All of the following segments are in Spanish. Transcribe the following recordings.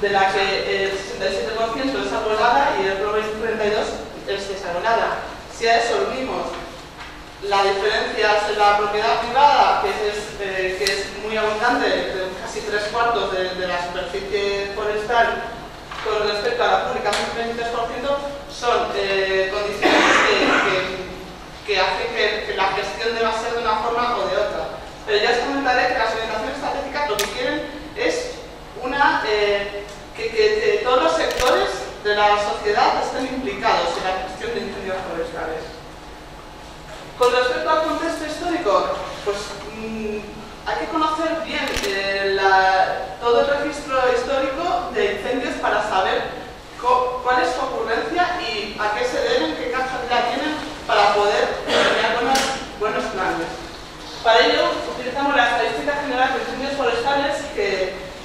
de la que el 67% es arbolada y el 32% es desarbolada. Si a eso unimos la diferencia en la propiedad privada, que es, eh, que es muy abundante, casi tres cuartos de, de la superficie forestal con respecto a la pública, un 23%, son eh, condiciones que, que, hacen que, la gestión deba ser de una forma o de otra. Pero ya os comentaré que las orientaciones estratégicas lo que una, eh, que, todos los sectores de la sociedad estén implicados en la gestión de incendios forestales. Con respecto al contexto histórico, pues mm, hay que conocer bien eh, todo el registro histórico de incendios para saber cuál es su ocurrencia y a qué se deben, qué capacidad tienen para poder tener buenos, buenos planes. Para ello utilizamos la estadística general de incendios forestales que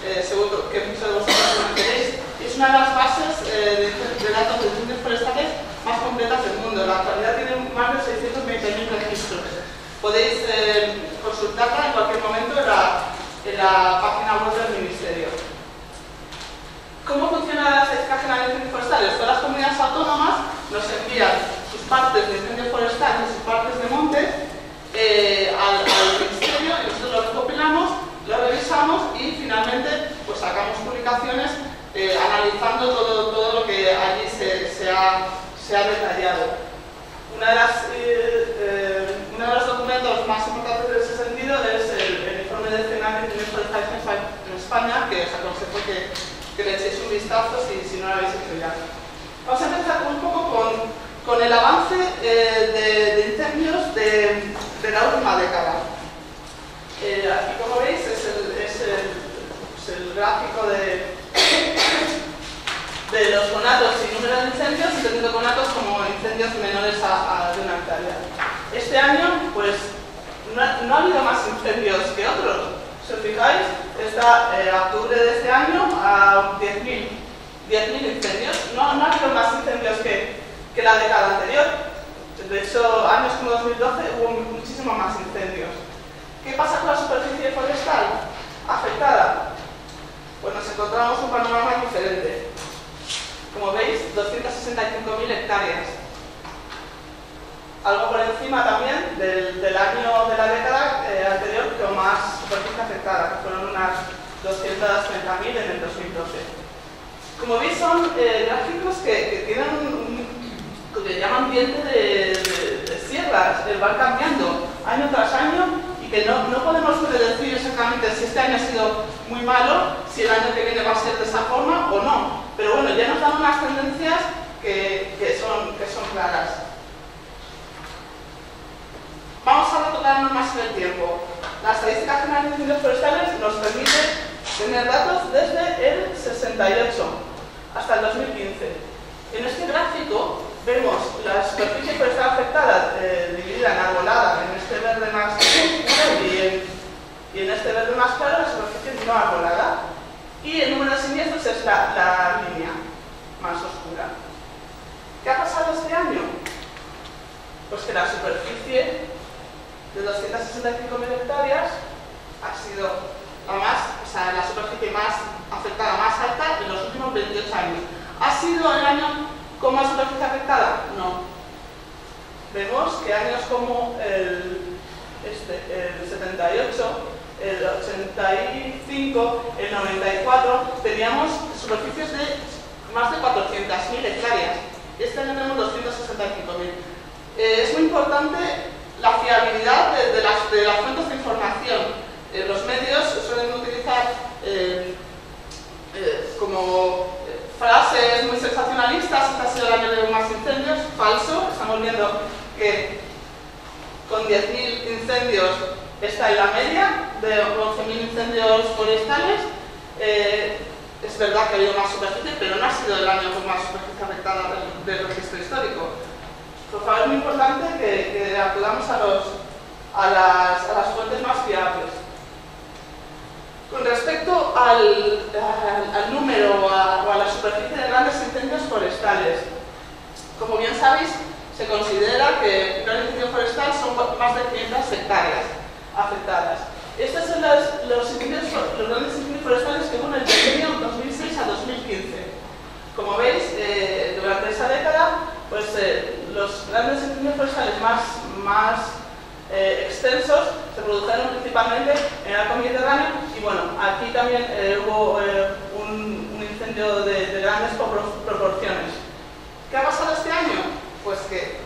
eh, que muchos de vosotros conoceréis es una de las bases eh, de, datos de incendios forestales más completas del mundo. En la actualidad tiene más de 620.000 registros podéis eh, consultarla en cualquier momento en la, página web del Ministerio. ¿Cómo funciona la general de incendios forestales? Todas las comunidades autónomas nos envían sus partes de incendios forestales y sus partes de montes eh, al, Ministerio y nosotros lo recopilamos, lo revisamos y finalmente pues, sacamos publicaciones eh, analizando todo, todo lo que allí se, se, ha, se ha detallado. Una de las uno de los documentos más importantes en ese sentido es el, informe de escenario de en España, que os aconsejo que, que le echéis un vistazo si, si, no lo habéis hecho ya. Vamos a empezar un poco con, con el avance eh, de, de, incendios de, de, la última década. Eh, aquí, como veis, es el, es el, es el gráfico de, de los conatos y número de incendios, entendiendo conatos como incendios menores a, a de una hectárea. Este año, pues, no ha, no ha, habido más incendios que otros. Si os fijáis, está eh, octubre de este año a 10.000 10 incendios. No, no ha habido más incendios que, que la década anterior. De hecho, años como 2012 hubo muchísimos más incendios. ¿Qué pasa con la superficie forestal afectada? Pues nos encontramos un panorama diferente. Como veis, 265.000 hectáreas. Algo por encima también del, año de la década eh, anterior, pero más superficie afectada, que fueron unas 230.000 en el 2012. Como veis, son eh, gráficos que, tienen un, que llaman ambiente de, sierras, que van cambiando año tras año que no, no podemos predecir exactamente si este año ha sido muy malo, si el año que viene va a ser de esa forma o no. Pero bueno, ya nos dan unas tendencias que, que, son, que son claras. Vamos a retornarnos más en el tiempo. La estadística general de incendios forestales nos permite tener datos desde el 68 hasta el 2015. En este gráfico vemos la superficie forestal afectada eh, dividida en arbolada, en este verde más y en, y en este verde más claro la superficie no arbolada. Y el número de siniestros es la, línea más oscura. ¿Qué ha pasado este año? Pues que la superficie de 265.000 hectáreas ha sido la, más, o sea, la superficie más afectada, más alta en los últimos 28 años. ¿Ha sido el año con más superficie afectada? No. Vemos que años como el, este, el 78 el 85, el 94, teníamos superficies de más de 400.000 hectáreas. Este año tenemos 265.000. Eh, es muy importante la fiabilidad de, las, de las, fuentes de información. Eh, los medios suelen utilizar eh, eh como frases muy sensacionalistas, esta ha sido año de más incendios, falso, estamos viendo que con 10.000 incendios está en la media de 11.000 incendios forestales. Eh, es verdad que ha habido más superficie, pero no ha sido el año con más superficie afectada del, del registro histórico. Por favor, es muy importante que, que acudamos a, los, a, las, a las fuentes más fiables. Con respecto al, al, número o a, la superficie de grandes incendios forestales, como bien sabéis, se considera que un gran incendio forestal son más de 500 hectáreas afectadas. Estos son los, los, incendios, los grandes incendios forestales que hubo en el periodo 2006 a 2015. Como veis, eh, durante esa década, pues eh, los grandes incendios forestales más, más eh, extensos se produjeron principalmente en el arco mediterráneo y bueno, aquí también hubo un, un, incendio de, de grandes proporciones. ¿Qué ha pasado este año? Pues que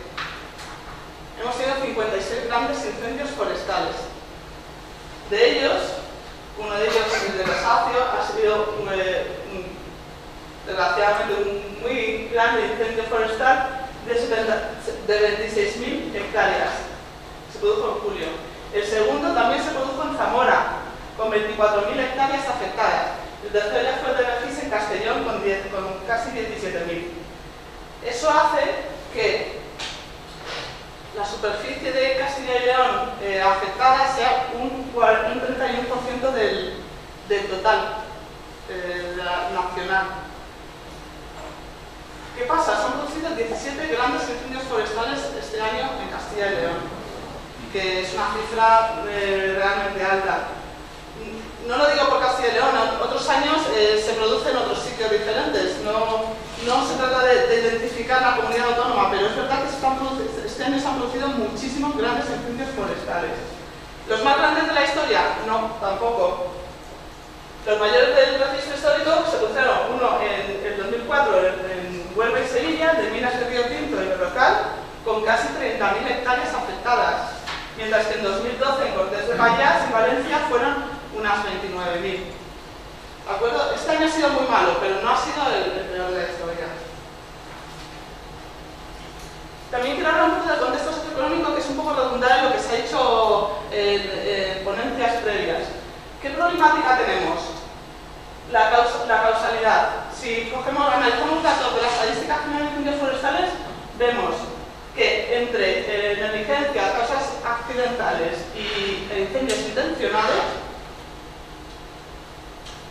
hemos tenido 56 grandes incendios forestales. De ellos, uno de ellos, el de Rosacio, ha sido eh, desgraciadamente un muy grande incendio forestal de, de 26.000 hectáreas. Se produjo en julio. El segundo también se produjo en Zamora, con 24.000 hectáreas afectadas. El tercero fue de Regis en Castellón, con, con casi 17.000. Eso hace que la superficie de Castilla y León eh, afectada sea un, 31% del, del, total eh, nacional. ¿Qué pasa? Se han producido 17 grandes incendios forestales este año en Castilla y León, que es una cifra eh, realmente alta no lo digo por Castilla y León, otros años eh, se produce en otros sitios diferentes, no, no se trata de, identificar la comunidad autónoma, pero es verdad que este año se han producido muchísimos grandes incendios forestales. ¿Los más grandes de la historia? No, tampoco. Los mayores del registro histórico se produjeron uno en el 2004 en, Huelva y Sevilla, de minas de Río Tinto y Berrocal, con casi 30.000 hectáreas afectadas, mientras que en 2012 en Cortés de Payas, en Valencia, fueron unas 29.000. ¿De acuerdo? Este año ha sido muy malo, pero no ha sido el, peor de la historia. También quiero hablar un poco del contexto socioeconómico, que es un poco redundante lo que se ha hecho en, ponencias previas. ¿Qué problemática tenemos? La, la causalidad. Si cogemos, analizamos datos de las estadísticas generales de incendios forestales, vemos que entre eh, negligencia, causas accidentales y incendios intencionados,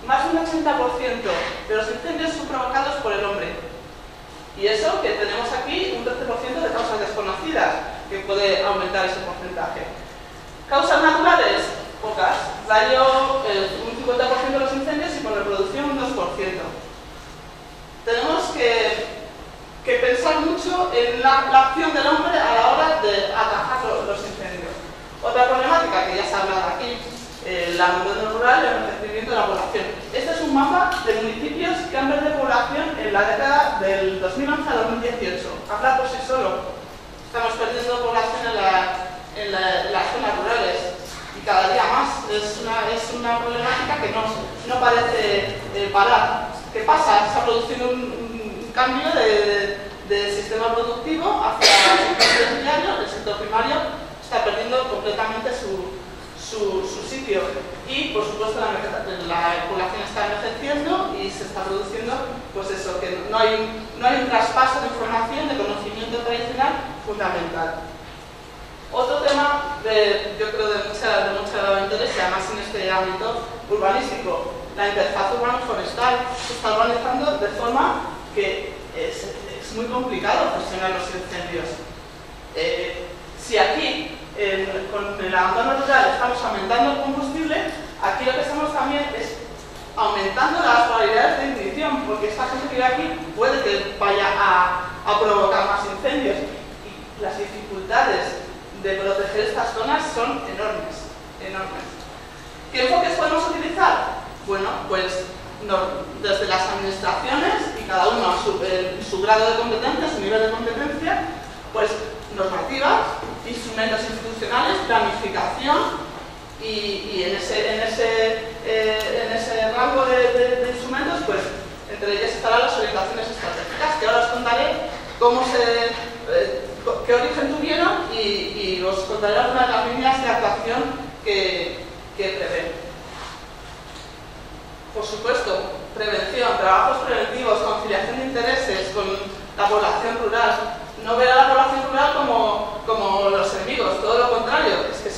más de un 80% de los incendios son provocados por el hombre. Y eso que tenemos aquí un 13% de causas desconocidas, que puede aumentar ese porcentaje. Causas naturales, pocas. Daño un 50% de los incendios y por reproducción un 2%. Tenemos que, pensar mucho en la, acción del hombre a la hora de atajar los, incendios. Otra problemática que ya se ha hablado aquí el abandono rural y el envejecimiento de la población. Este es un mapa de han perdido población en la década del 2011 a 2018. Habla por sí solo. Estamos perdiendo población en, las zonas rurales y cada día más. Es una, es una problemática que no, no parece eh, parar. ¿Qué pasa? Se ha producido un, cambio de, de, sistema productivo hacia el sector terciario, el sector primario está perdiendo completamente su, su, sitio. Y, por supuesto, la, la, población está envejeciendo y se está produciendo, pues eso, que no hay, no hay un traspaso de información, de conocimiento tradicional fundamental. Otro tema, de, yo creo, de mucho, de interés, y además en este ámbito urbanístico, la interfaz urbano-forestal se está organizando de forma que es, es muy complicado gestionar los incendios. Eh, si aquí con el abandono rural estamos aumentando el combustible, aquí lo que estamos también es aumentando las probabilidades de ignición, porque esta gente que vive aquí puede que vaya a, provocar más incendios. Y las dificultades de proteger estas zonas son enormes, enormes. ¿Qué enfoques podemos utilizar? Bueno, pues desde las administraciones y cada uno su, su grado de competencia, su nivel de competencia, pues normativas, instrumentos institucionales, planificación y, en, ese, en, ese, eh, en ese rango de, instrumentos, pues entre ellas estarán las orientaciones estratégicas, que ahora os contaré cómo se, eh, qué origen tuvieron y, os contaré algunas de las líneas de actuación que, que prevén. Por supuesto, prevención, trabajos preventivos, conciliación de intereses con la población rural, no ver a la población rural como, como los enemigos, todo lo contrario, es que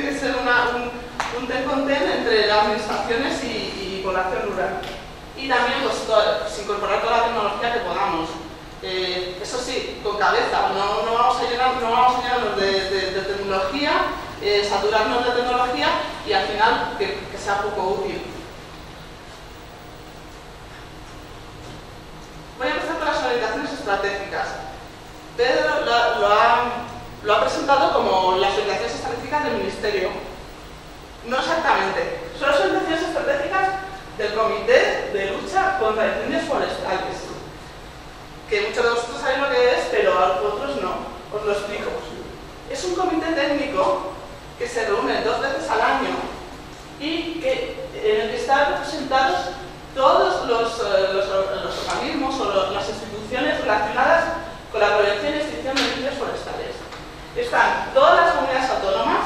tiene que ser un, un ten con ten entre la administración urbanizaciones y, población rural. Y también pues, pues, incorporar toda la tecnología que podamos. Eh, eso sí, con cabeza, no, no, vamos a llenar, no llenarnos de, tecnología, eh, saturarnos de tecnología y al final que, sea poco útil. Voy a empezar con las orientaciones estratégicas. Lo, ha, presentado como las orientaciones estratégicas del Ministerio. No exactamente. Son las orientaciones estratégicas del Comité de Lucha contra Incendios Forestales. Que muchos de vosotros sabéis lo que es, pero otros no. Os lo explico. Es un comité técnico que se reúne dos veces al año y que, en el que están representados todos los, eh, los, organismos o las instituciones relacionadas con la prevención y extinción de incendios forestales. Están todas las comunidades autónomas,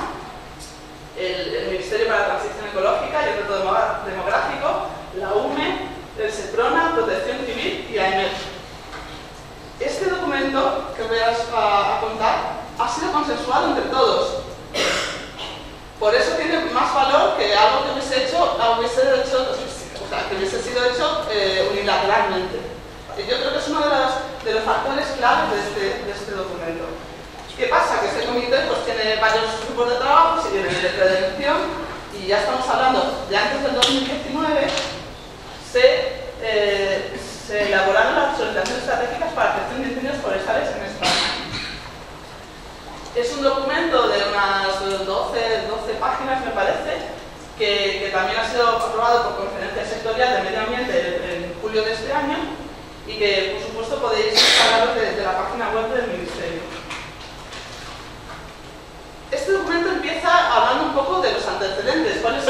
el, Ministerio para la Transición Ecológica y el Reto Demográfico, la UME, el SEPRONA, Protección Civil y AEMET. Este documento que voy a, contar ha sido consensuado entre todos. Por eso tiene más valor que algo que hubiese hecho, hubiese hubiese sido hecho eh, unilateralmente. Yo creo que es uno de los, factores claves este, de este documento. ¿Qué pasa? Que este comité pues, tiene varios grupos de trabajo, se tiene de prevención y ya estamos hablando de antes del 2019 se, eh, se elaboraron las orientaciones estratégicas para gestión de incendios forestales en España. Es un documento de unas 12, 12 páginas, me parece, que, que, también ha sido aprobado por conferencia sectorial de medio ambiente en, julio de este año y que, por supuesto, podéis descargarlo desde la página web del Ministerio. Documento empieza hablando un poco de los antecedentes, cuál es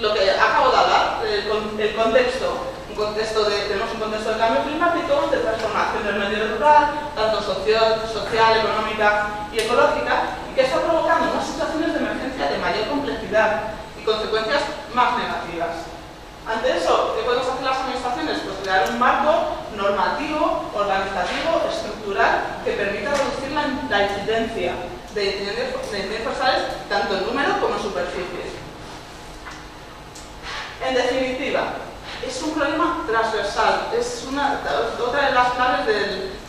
lo que acabo de hablar, el, contexto. Un contexto de, tenemos un contexto de cambio climático, de transformación del medio rural, tanto social, social, económica y ecológica, y que está provocando unas situaciones de emergencia de mayor complejidad y consecuencias más negativas. Ante eso, ¿qué podemos hacer las administraciones? Pues crear un marco normativo, organizativo, estructural, que permita reducir la, la incidencia de incendios forestales, tanto en número como en superficies. En definitiva, es un problema transversal, es una, otra de las claves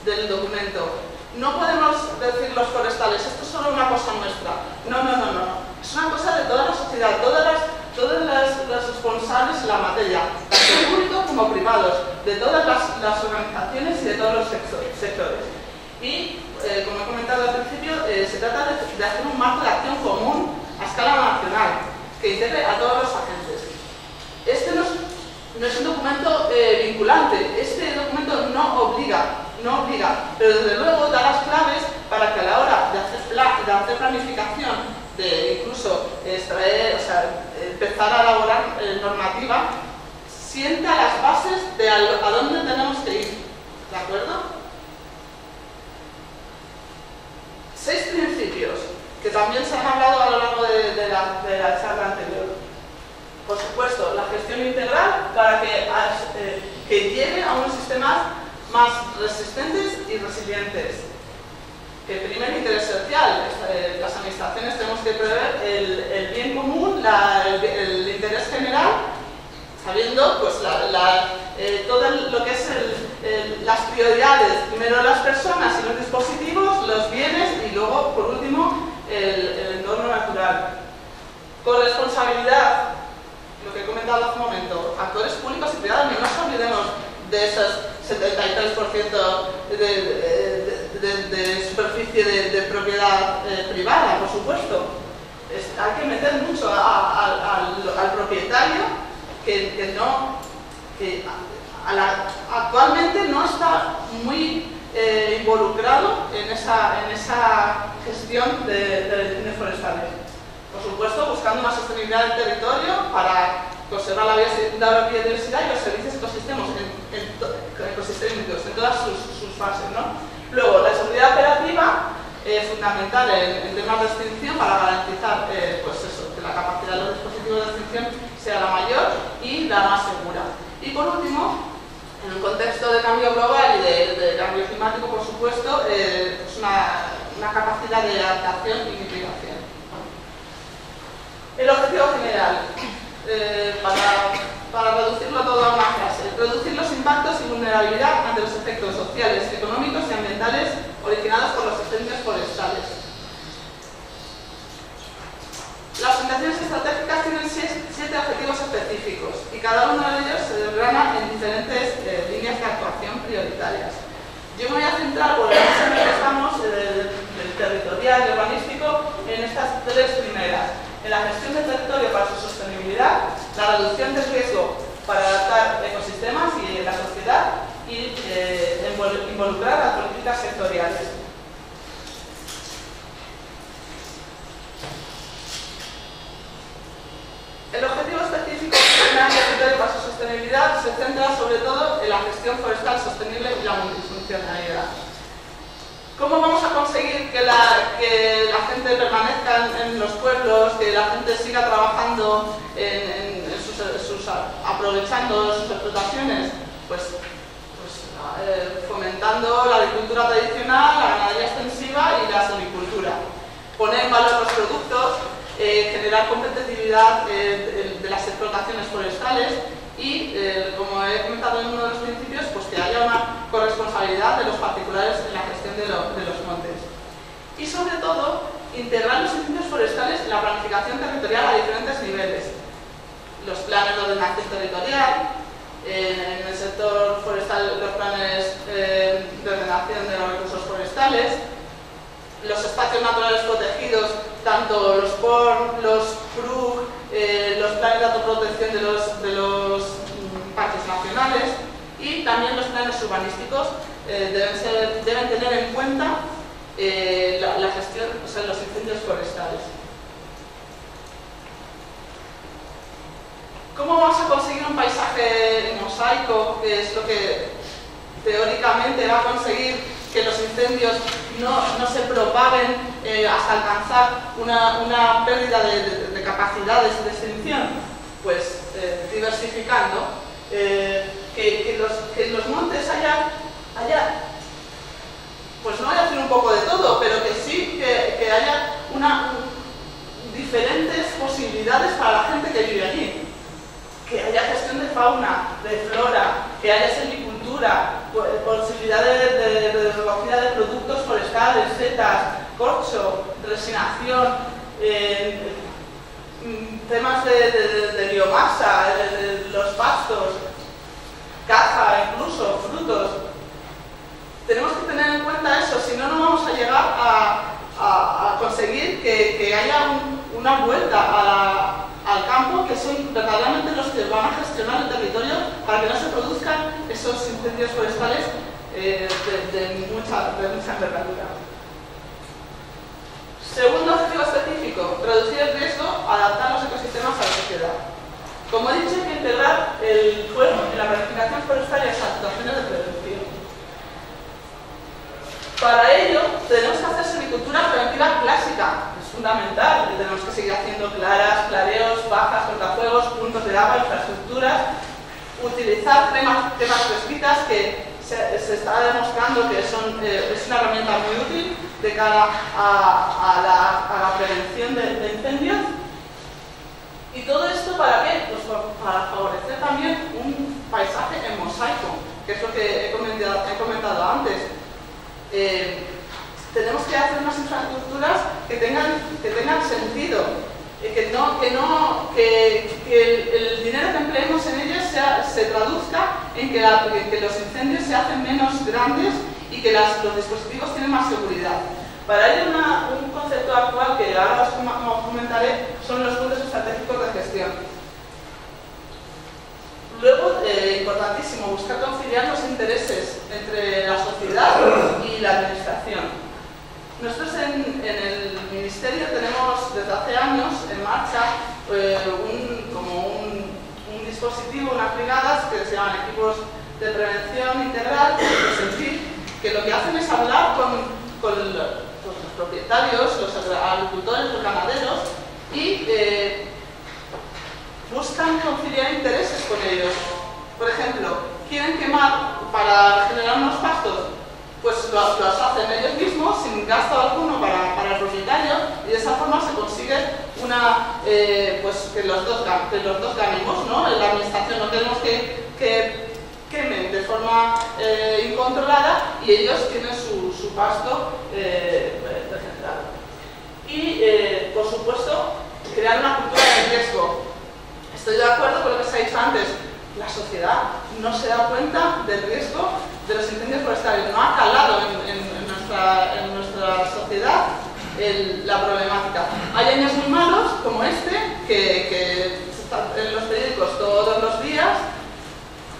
del, documento. No podemos decir los forestales, esto es solo una cosa nuestra. No, no, no, no. Es una cosa de toda la sociedad, todas las, todas las, responsables en la materia, tanto públicos como privados, de todas las, las organizaciones y de todos los sectores. Y eh, como he comentado al principio, eh, se trata de, hacer un marco de acción común a escala nacional, que integre a todos los agentes. Este no es, un documento eh, vinculante, este documento no obliga, no obliga, pero desde luego da las claves para que a la hora de hacer, de hacer planificación, de incluso extraer, o sea, empezar a elaborar normativa, sienta las bases de a, a dónde tenemos que ir. ¿De acuerdo? Seis principios que también se han hablado a lo largo de, la, charla anterior. Por supuesto, la gestión integral para que, eh, que llegue a unos sistemas más resistentes y resilientes. El interés social. Eh, las administraciones tenemos que prever el, bien común, el, interés general, sabiendo pues, eh, todo lo que es las prioridades, primero las personas y los dispositivos, los bienes luego, por último, el, entorno natural. Corresponsabilidad, lo que he comentado hace un momento, actores públicos y privados, no nos olvidemos de esos 73% de, superficie de, propiedad eh, privada, por supuesto. hay que meter mucho al, propietario que, no actualmente no está muy eh, involucrado en esa, en esa gestión de, de forestales. Por supuesto, buscando una sostenibilidad del territorio para conservar la biodiversidad y los servicios ecosistémicos en, en, en todas sus, fases. ¿no? Luego, la seguridad operativa es fundamental en, temas de extinción para garantizar eh, pues eso, que la capacidad de los dispositivos de extinción sea la mayor y la más segura. Y por último, en un contexto de cambio global y de, cambio climático, por supuesto, eh, es una, capacidad de adaptación y mitigación. El objetivo general. eh, para, para reducirlo todo a una frase, reducir los impactos y vulnerabilidad ante los efectos sociales, económicos y ambientales originados por los incendios forestales. Las orientaciones estratégicas tienen siete objetivos específicos y cada uno de ellos se desgrana en diferentes eh, líneas de actuación prioritarias. Yo me voy a centrar, por el en que estamos, del, territorial y urbanístico, en estas tres primeras. En la gestión del territorio para su sostenibilidad, la reducción del riesgo para adaptar ecosistemas y la sociedad y eh, involucrar las políticas sectoriales. El objetivo específico del territorio para su se centra sobre todo en la gestión forestal sostenible y la multifuncionalidad. ¿Cómo vamos a conseguir que la, gente permanezca en, los pueblos, que la gente siga trabajando aprovechando sus explotaciones? Pues, pues eh, fomentando la agricultura tradicional, la ganadería extensiva y la silvicultura. Poner en valor los productos, eh, generar competitividad eh, de, las explotaciones forestales y, eh, como he comentado en uno de los principios, pues que haya una corresponsabilidad de los particulares en la gestión de, los montes. Y sobre todo, integrar los incendios forestales en la planificación territorial a diferentes niveles. Los planes de ordenación territorial, en el sector forestal los planes de ordenación de los recursos forestales, los espacios naturales protegidos, tanto los POR, los PRUG, los planes de autoprotección de los, de los parques nacionales y también los planes urbanísticos eh, deben, deben, tener en cuenta eh, la, gestión, o sea, los incendios forestales. ¿Cómo vamos a conseguir un paisaje mosaico, que es lo que teóricamente va a conseguir que los incendios no, se propaguen eh, hasta alcanzar una, pérdida de, capacidades de extinción? Pues eh, diversificando, eh, que, los, los, montes haya, haya, pues no voy a un poco de todo, pero que sí que, haya una, diferentes posibilidades para la gente que vive allí. Que haya gestión de fauna, de flora, que haya silvicultura, posibilidad de, recogida de productos forestales, setas, corcho, resinación, eh, mm, temas de, biomasa, de, los pastos, caza incluso, frutos. Tenemos que tener en cuenta eso, si no, no vamos a llegar a, conseguir que, haya una vuelta al campo, que son verdaderamente los que van a gestionar el territorio para que no se produzcan esos incendios forestales eh, de, mucha, de mucha envergadura. Segundo objetivo específico, reducir el riesgo, adaptar los ecosistemas a la sociedad. Como he dicho, hay que integrar el fuego en la planificación forestal y las actuaciones de prevención. Para ello, tenemos que hacer silvicultura preventiva clásica, fundamental, tenemos que seguir haciendo claras, clareos, bajas, cortafuegos, puntos de agua, infraestructuras, utilizar temas, temas prescritas que se, está demostrando que son, eh, es una herramienta muy útil de cara a, la, prevención de, incendios. ¿Y todo esto para qué? Pues para favorecer también un paisaje en mosaico, que es lo que he comentado, antes. Eh, tenemos que hacer unas infraestructuras que tengan, que tengan sentido, que, no, que, no, que, el, dinero que empleemos en ellos se traduzca en que, los incendios se hacen menos grandes y que los dispositivos tienen más seguridad. Para ello, un concepto actual que ahora os comentaré son los puntos estratégicos de gestión. Luego, eh, importantísimo, buscar conciliar los intereses entre la sociedad y la administración. Nosotros en, el Ministerio tenemos desde hace años en marcha eh, un, como un, dispositivo, unas brigadas que se llaman equipos de prevención integral, que lo que hacen es hablar con, los, propietarios, los agricultores, los ganaderos y eh, buscan conciliar intereses con ellos. Por ejemplo, quieren quemar para generar unos pastos pues los, hacen ellos mismos sin gasto alguno para, el propietario y de esa forma se consigue un una, eh, pues que los dos, que los dos ganemos, ¿no? En la administración no queremos que, que quemen de forma eh, incontrolada y ellos tienen su, su pasto eh, Y, eh, por supuesto, crear una cultura de riesgo. Estoy de acuerdo con lo que se ha dicho antes, la sociedad no se da cuenta del riesgo de los incendios forestales, no ha calado en, nuestra, sociedad la problemática. Hay años muy malos, como este, que, que están en los periódicos todos los días,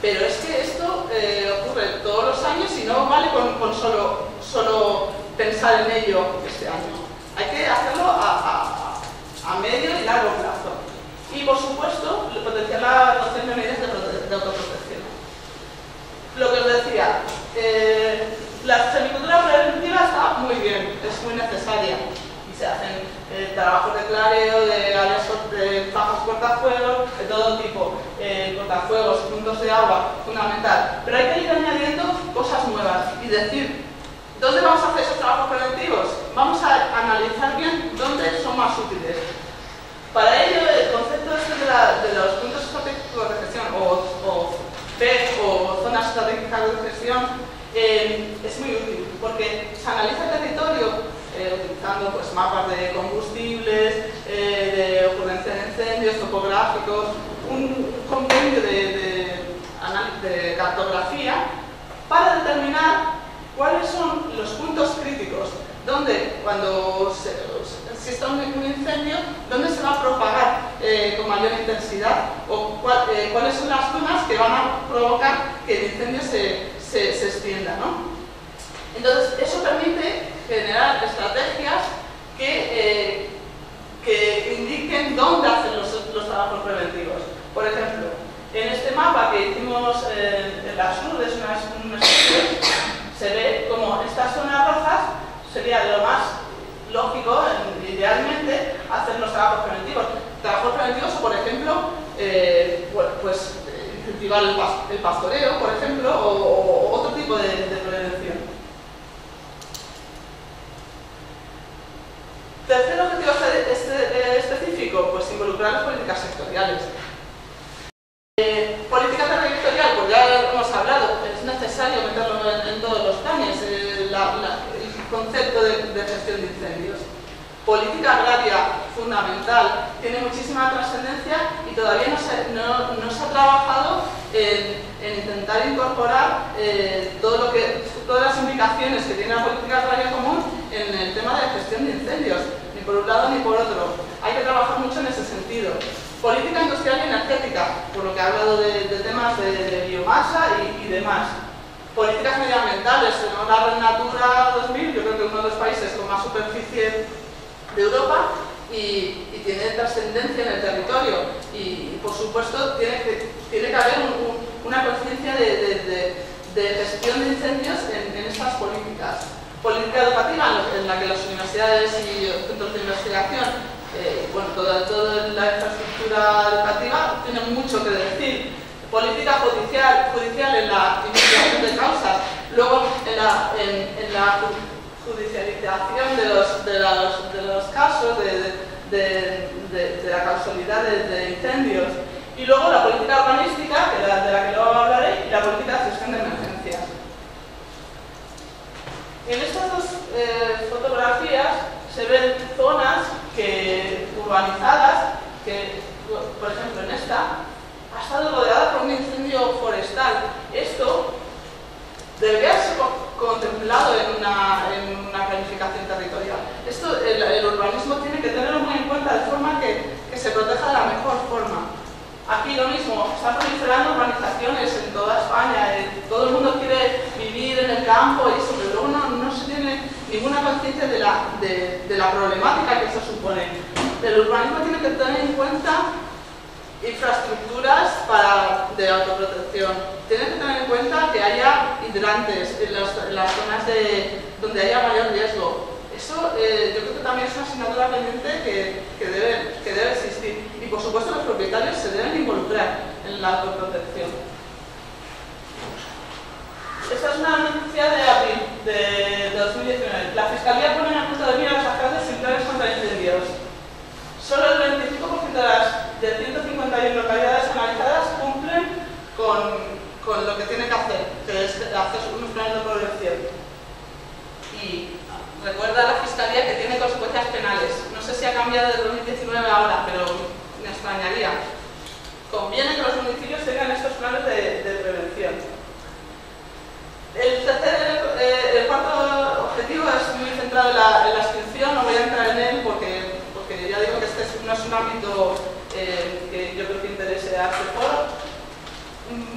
pero es que esto eh, ocurre todos los años y no vale con, solo, solo, pensar en ello este año. Hay que hacerlo a, medio y largo plazo. Y por supuesto, potenciar la adopción de medidas de, autoprotección. Lo que os decía, eh, la semicultura preventiva está muy bien, es muy necesaria y se hacen eh, trabajos de clareo, de áreas de bajos cortafuegos, de todo tipo, eh, cortafuegos, puntos de agua, fundamental. Pero hay que ir añadiendo cosas nuevas y decir, ¿dónde vamos a hacer esos trabajos preventivos? Vamos a analizar bien dónde son más útiles. Para ello, el concepto este de, los puntos estratégicos de gestión o, o zonas estratégicas de gestión eh, es muy útil porque se analiza el territorio eh, utilizando pues, mapas de combustibles, eh, de ocurrencia de incendios, topográficos, un compendio de, de, cartografía para determinar cuáles son los puntos críticos donde cuando se, si está un, incendio, dónde se va a propagar eh, con mayor intensidad o cuáles son las zonas que van a provocar que el incendio se, se, extienda. ¿no? Entonces, eso permite generar estrategias que, eh, que indiquen dónde hacer los, trabajos preventivos. Por ejemplo, en este mapa que hicimos eh, en las Lourdes, una, se ve como estas zonas rojas sería lo más lógico, idealmente, hacer los trabajos preventivos. Trabajos preventivos, por ejemplo, eh, pues incentivar el, pastoreo, por ejemplo, o, otro tipo de, de prevención. Tercer objetivo este, eh, específico, pues involucrar las políticas sectoriales. Eh, política territorial, pues ya hemos hablado, es necesario meterlo en, todos los planes, eh, el concepto de, gestión de incendios. Política agraria, fundamental, tiene muchísima trascendencia y todavía no se, no, se ha trabajado en, intentar incorporar todo lo que, que tiene la política agraria común en el tema de gestión de incendios, ni por un lado ni por otro. Hay que trabajar mucho en ese sentido. Política industrial y energética, por lo que ha hablado de, temas de, biomasa y, demás. Políticas medioambientales, tenemos la Red Natura 2000, yo creo que uno de los países con más superficie de Europa y, tiene trascendencia en el territorio. Y, por supuesto tiene que, tiene que haber una conciencia de, gestión de incendios en políticas política educativa en la que las universidades y centros de investigación, eh, bueno, toda, toda, la infraestructura educativa tiene mucho que decir. Política judicial, judicial en la investigación de causas, luego en la, en, la judicialización de los, de los, de los casos, de, de, de, la causalidad de, incendios, y luego la política urbanística, que de la que luego hablaré, y la política de gestión de emergencias. En estas dos eh, fotografías se ven zonas que, urbanizadas que, por ejemplo, en esta ha estado rodeada por un incendio forestal. Esto debería ser contemplado en una, planificación territorial. Esto el, urbanismo tiene que tenerlo muy en cuenta de forma que, se proteja de la mejor forma. Aquí lo mismo, están proliferando urbanizaciones en toda España, eh, todo el mundo quiere vivir en el campo y eso, pero luego no, se tiene ninguna conciencia de la, problemática que eso supone. El urbanismo tiene que tener en cuenta infraestructuras para, de autoprotección. Tiene que tener en cuenta que haya hidrantes en, las zonas de, donde haya mayor riesgo, eso eh, yo creo que también es una asignatura pendiente que, que, debe, que debe existir. Y por supuesto los propietarios se deben involucrar en la autoprotección. Esta es una noticia de abril de 2019. La Fiscalía pone en el punto de mira los asaltos sin planes contra incendios. Solo el 25% de las 151 localidades analizadas cumplen con, lo que tienen que hacer, que es hacer unos planes de protección. Y recuerda a la Fiscalía que tiene consecuencias penales. No sé si ha cambiado de 2019 a ahora, pero me extrañaría.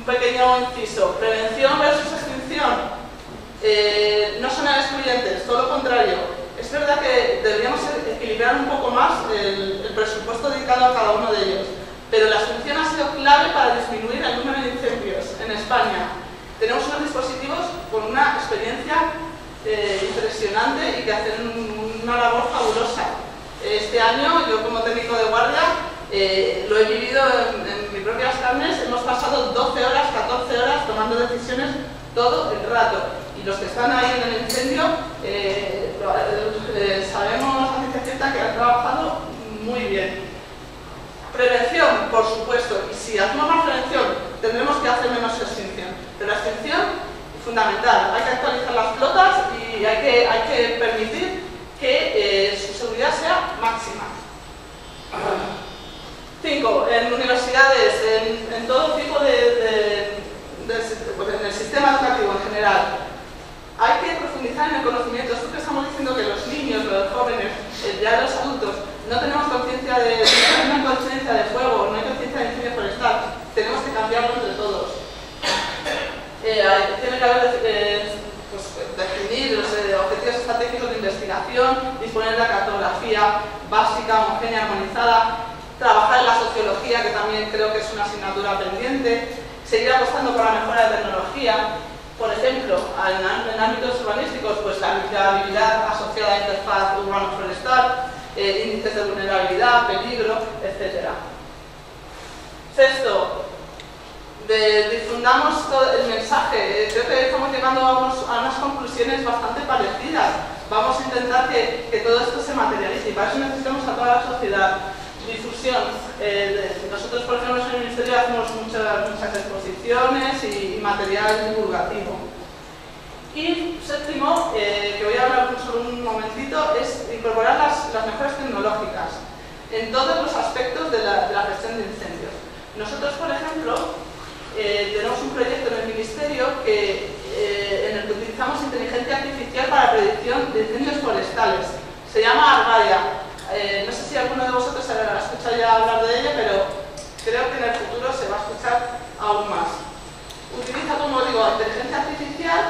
Pequeño inciso, prevención versus extinción. Eh, no son excluyentes, todo lo contrario. Es verdad que deberíamos equilibrar un poco más el, presupuesto dedicado a cada uno de ellos, pero la extinción ha sido clave para disminuir el número de incendios en España. Tenemos unos dispositivos con una experiencia eh, impresionante y que hacen una labor fabulosa. Este año, yo como técnico de guardia, eh, lo he vivido en, en propias carnes, hemos pasado 12 horas, 14 horas tomando decisiones todo el rato y los que están ahí en el incendio eh, eh, sabemos a ciencia cierta que han trabajado muy bien. Prevención, por supuesto, y si hacemos más prevención tendremos que hacer menos extinción, pero la extinción es fundamental, hay que actualizar las flotas y hay que, hay que permitir que eh, su seguridad sea máxima. En universidades, en, todo tipo de, pues en el sistema educativo en general, hay que profundizar en el conocimiento. Esto que estamos diciendo que los niños, los jóvenes, eh, ya los adultos, no tenemos conciencia de, no hay conciencia de fuego, no hay conciencia de incendio forestal. Tenemos que cambiarlo entre todos. Eh, tiene que haber eh, pues, definir los objetivos estratégicos de investigación, disponer de la cartografía básica, homogénea, armonizada, trabajar en la sociología, que también creo que es una asignatura pendiente, seguir apostando por la mejora de tecnología, por ejemplo, en, ámbitos urbanísticos, pues la habilidad asociada a interfaz urbano-forestal, eh, índices de vulnerabilidad, peligro, etc. Sexto, difundamos el mensaje. Eh, creo que estamos llegando a, unas conclusiones bastante parecidas. Vamos a intentar que, que todo esto se materialice y para eso necesitamos a toda la sociedad difusión. Eh, nosotros, por ejemplo, en el Ministerio hacemos muchas, muchas exposiciones y, material divulgativo. Y séptimo, eh, que voy a hablar solo un momentito, es incorporar las, las mejoras tecnológicas en todos los aspectos de la, de la gestión de incendios. Nosotros, por ejemplo, eh, tenemos un proyecto en el Ministerio que, en el que utilizamos inteligencia artificial para predicción de incendios forestales. Se llama Argaia eh, no sé si alguno de vosotros ha escuchado ya hablar de ella, pero creo que en el futuro se va a escuchar aún más. Utiliza, como digo, inteligencia artificial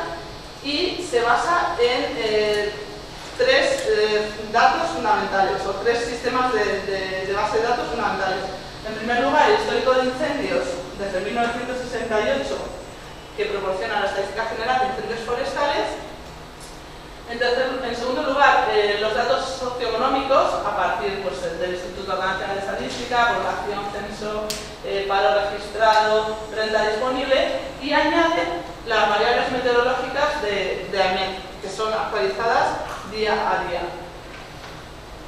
y se basa en eh, tres eh, datos fundamentales o tres sistemas de, base de datos fundamentales. En primer lugar, el histórico de incendios desde 1968, que proporciona la estadística general de incendios forestales, en, segundo lugar, eh, los datos socioeconómicos a partir pues, del Instituto Nacional de Estadística, población, censo, eh, paro registrado, renta disponible y añade las variables meteorológicas de, de que son actualizadas día a día.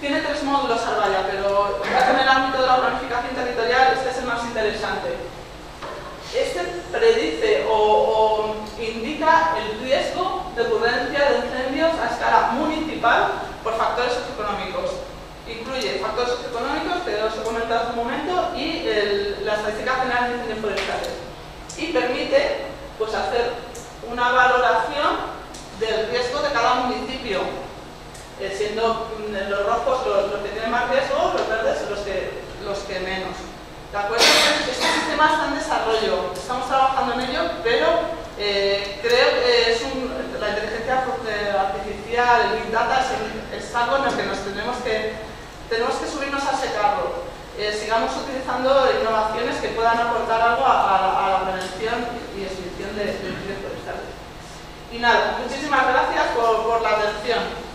Tiene tres módulos Arbaya, pero en el ámbito de la planificación territorial este es el más interesante este predice o, indica el riesgo de ocurrencia de incendios a escala municipal por factores socioeconómicos. Incluye factores socioeconómicos, que os he comentado hace un momento, y la estadística general de incendios forestales. Y permite pues, hacer una valoración del riesgo de cada municipio, eh, siendo mm, los rojos los, los, que tienen más riesgo, los verdes los que, los que menos. ¿De acuerdo? Este sistema está en desarrollo, estamos trabajando en ello, pero eh, creo que es la inteligencia artificial, el Big Data es, algo en el que nos tenemos que, tenemos que subirnos a ese carro. Eh, sigamos utilizando innovaciones que puedan aportar algo a, la prevención y extinción de, de forestales. Y nada, muchísimas gracias por la atención.